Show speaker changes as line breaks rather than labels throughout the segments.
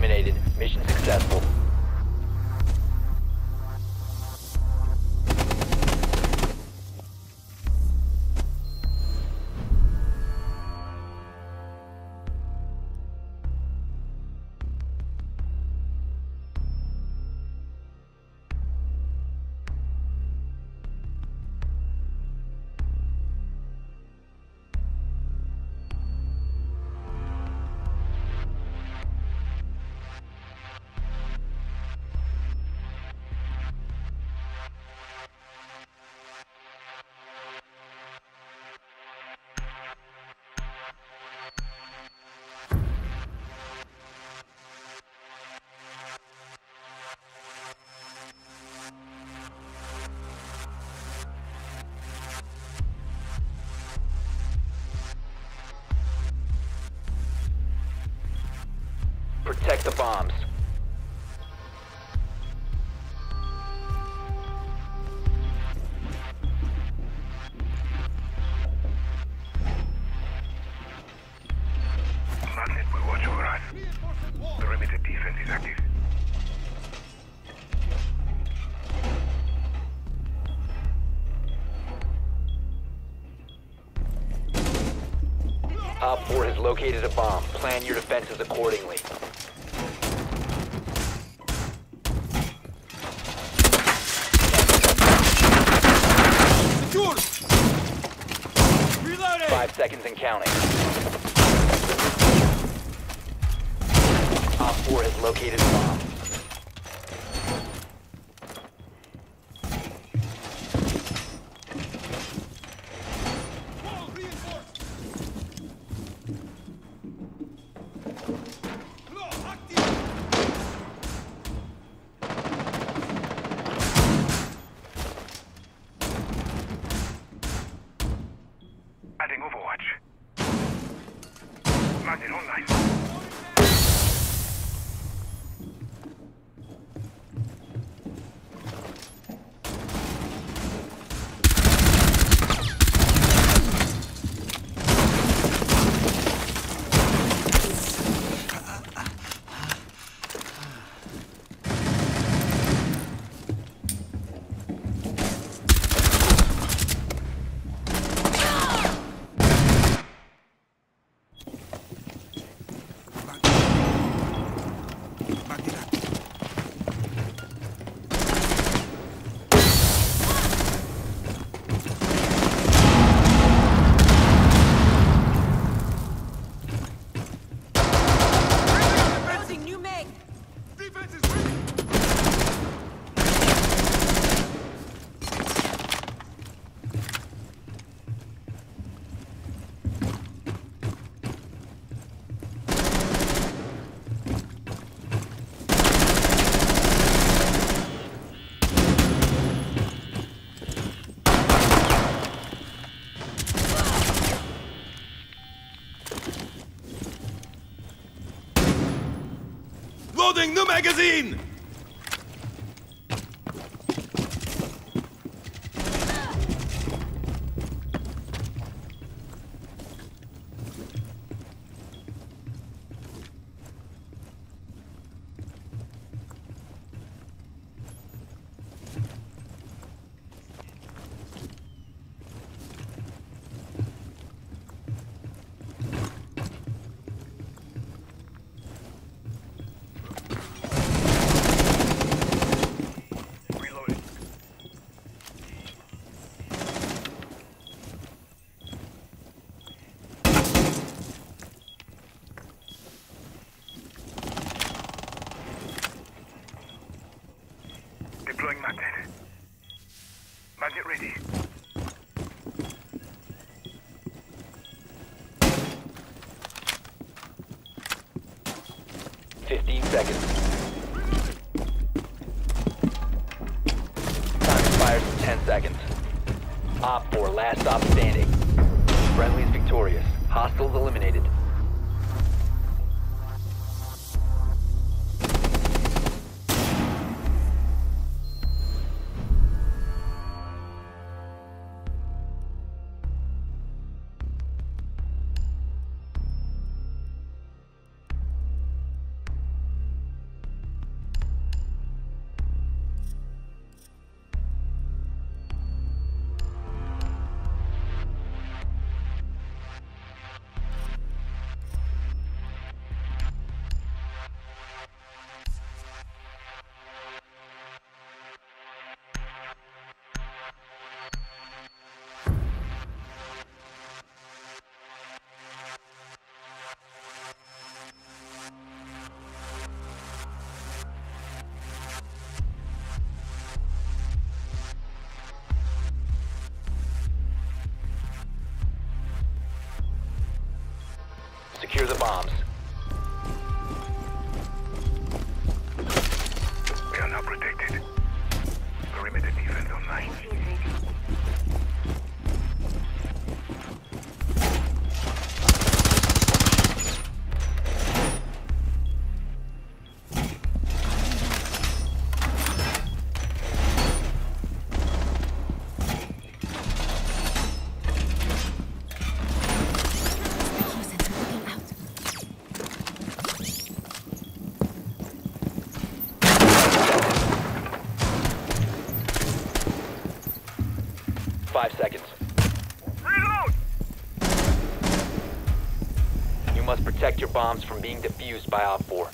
eliminated. Mission successful. Protect the
bombs. OPFOR has located a bomb. Plan your defenses accordingly. Five seconds and counting. OPFOR has located a bomb.
Online.
Loading new magazine!
Reloading. Deploying magnet. Magnet ready.
Fifteen seconds. Time expires in ten seconds. OPFOR, last stop standing. Friendly's victorious. Hostiles eliminated. The bombs. Five seconds.
Reload!
You must protect your bombs from being defused by OPFOR.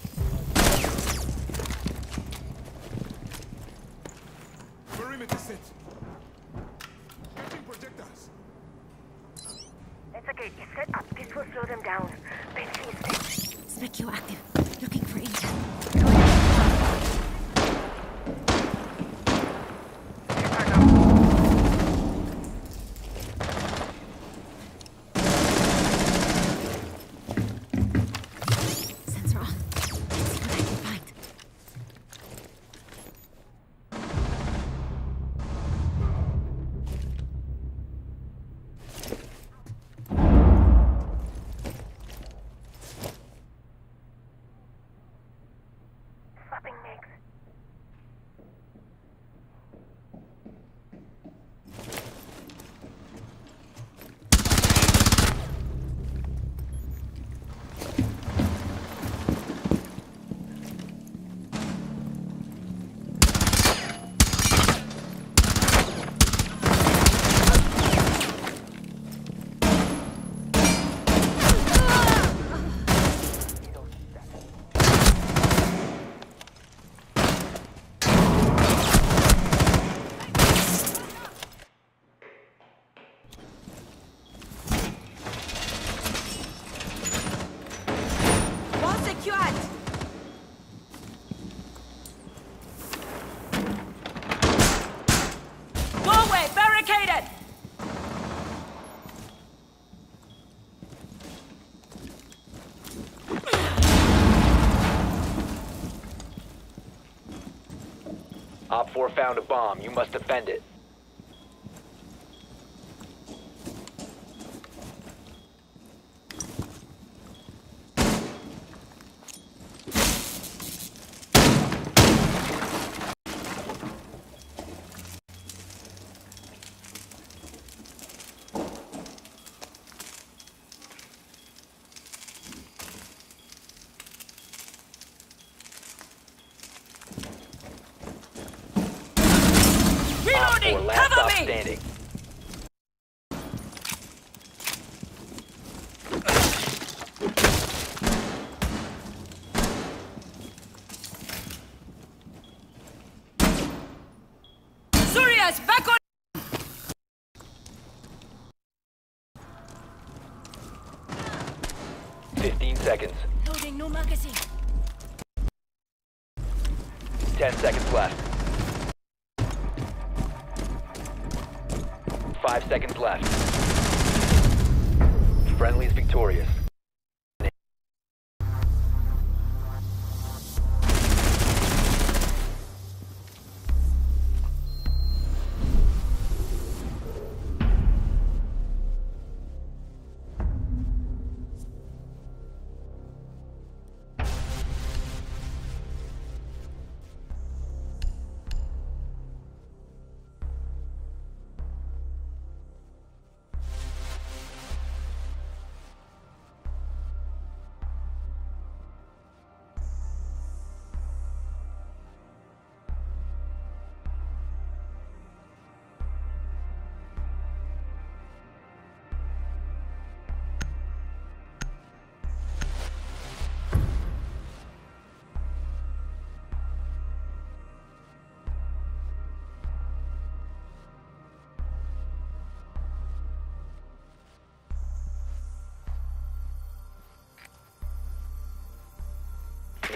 Found a bomb. You must defend it. Op 4
Reloading!
last
Cover
op
me!
Standing.
Surias, back on!
15 seconds.
Loading new magazine.
10 seconds left. 5 seconds left. Friendly's victorious.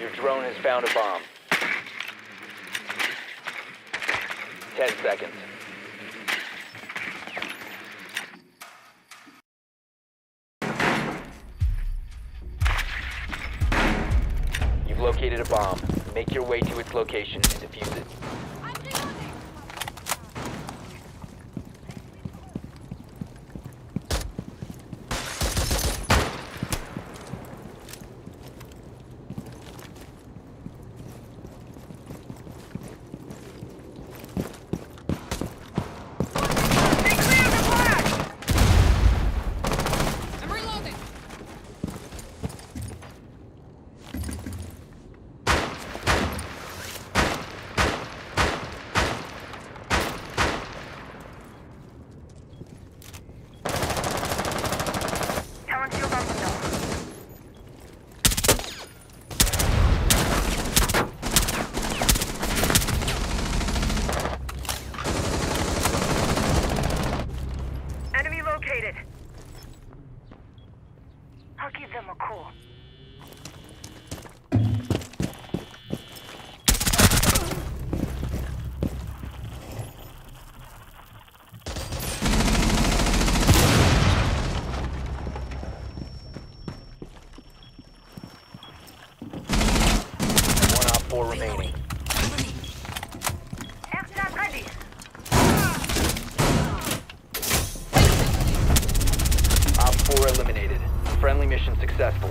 Your drone has found a bomb. 10 seconds. You've located a bomb. Make your way to its location and defuse it. Friendly mission successful.